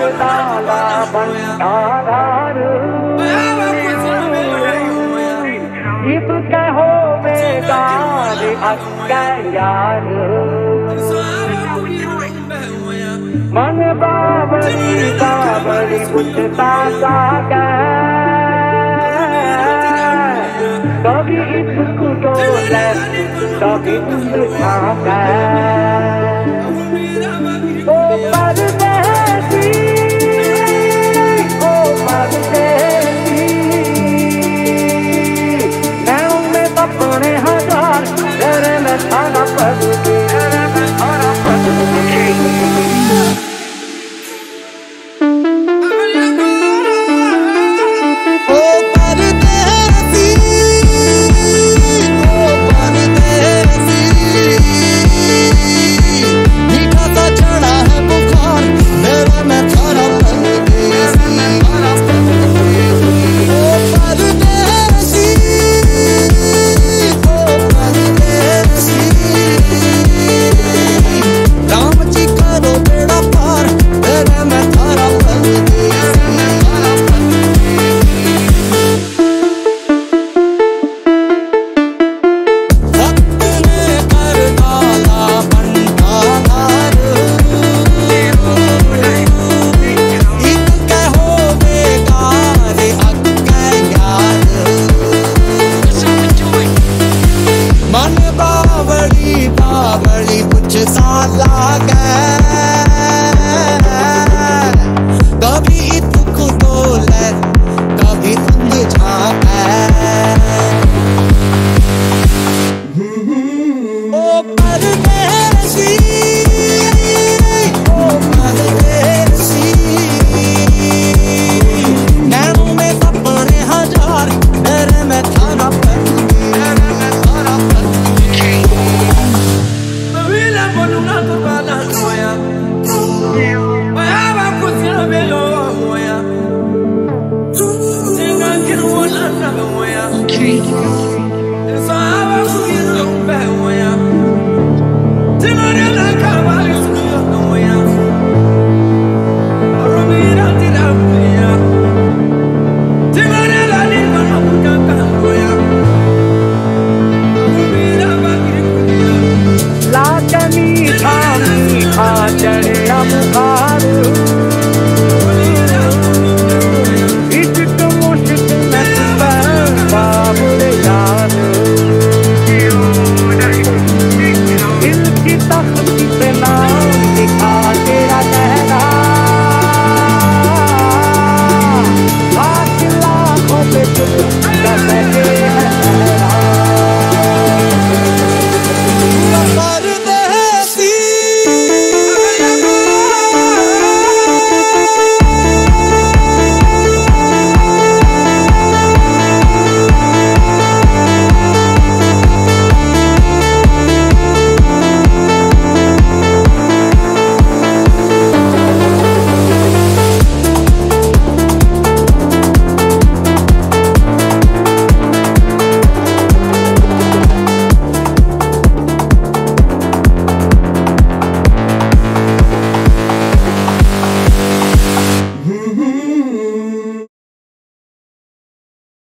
वरदाला भंडार इब कहो अक्का यार मन बाबरी बाबरी कुछता सागा कभी इसको डोले कभी भागा I love us. dark una